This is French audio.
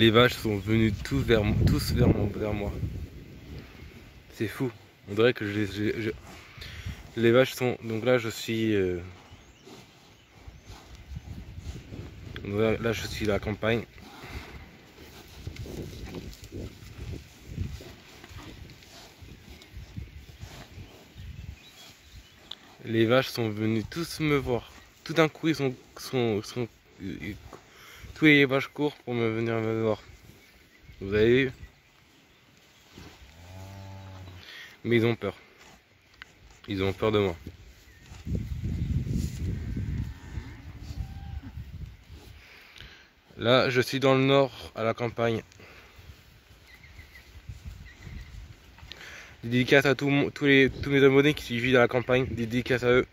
Les vaches sont venues tous vers, tous vers, vers moi. C'est fou. On dirait que je les... Les vaches sont... Donc là, je suis... Euh, là, je suis la campagne. Les vaches sont venues tous me voir. Tout d'un coup, ils sont, sont, sont, tous les vaches courent pour me venir me voir. Vous avez vu? Mais ils ont peur. Ils ont peur de moi. Là, je suis dans le nord, à la campagne. Dédicace à tous, tous, mes abonnés qui vivent à la campagne. Dédicace à eux.